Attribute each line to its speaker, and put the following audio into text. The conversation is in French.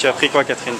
Speaker 1: Tu as pris quoi, Catherine?